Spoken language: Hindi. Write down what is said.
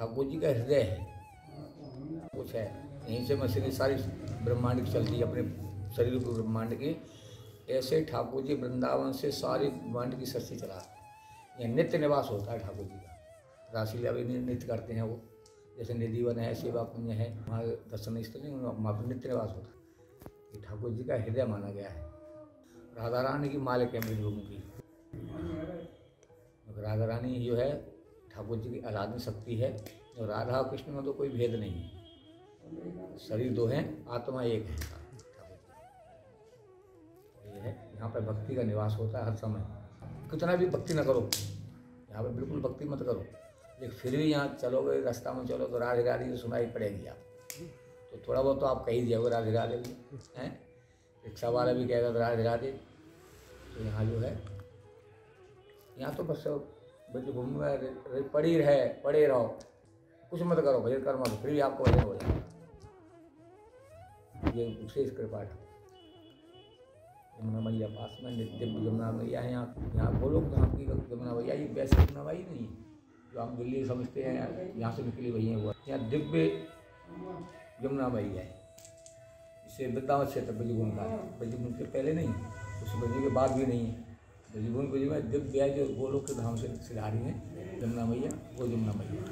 ठाकुर जी का हृदय है। कुछ है। यहीं से मशीनें सारी ब्रह्मांड की चलती है, अपने शरीर को ब्रह्मांड की। ऐसे ठाकुर जी वृंदावन से सारी ब्रह्मांड की सृष्टि चला। यह नित्य निवास होता है ठाकुर जी का। राशिला भी नित्य करते हैं वो। जैसे निधिवन है, सेवा पुण्य है, वहाँ दर्शन स्थल वहाँ पर नित्य निवास होता है। ये ठाकुर जी का हृदय माना गया है। राधा रानी की मालिक है मृदभूमि की। राधा रानी जो है ठाकुर जी की आराधन शक्ति है और राधा कृष्ण में तो कोई भेद नहीं है। शरीर दो हैं, आत्मा एक है। ठाकुर है, यहाँ पर भक्ति का निवास होता है हर समय। कितना भी भक्ति ना करो, यहाँ पर बिल्कुल भक्ति मत करो। लेकिन फिर भी यहाँ चलोगे, रास्ता में चलो तो राधे तो सुनाई पड़ेगी आप। तो थोड़ा बहुत तो आप कह ही दिया राधे भी, हैं? रिक्शा वाला भी कहेगा तो राधे राधे तो यहाँ जो है, यहाँ तो बस बच्चे घूम पड़ी रहे, पड़े रहो। कुछ मत करो भजन कर्म फिर भी आपको भजन हो जाए। ये विशेष कृपा है। यमुना मैया पास में नित्य यमुना मैया है यहाँ यहाँ बोलो धाम की यमुना मैया, ये वैसे यमुना मैया नहीं है। जो हम दिल्ली समझते हैं, यहाँ से निकली वही है वो। यहाँ दिव्य यमुना मैया है। इसे वृंदावन क्षेत्र बजगुन का बजगुन के पहले नहीं, उस बजने के बाद भी नहीं है। बजगुन को जीवन दिव्य जो गोलोक के धाम से सिधारी हैं, जमुना मैया, वो जमुना मैया।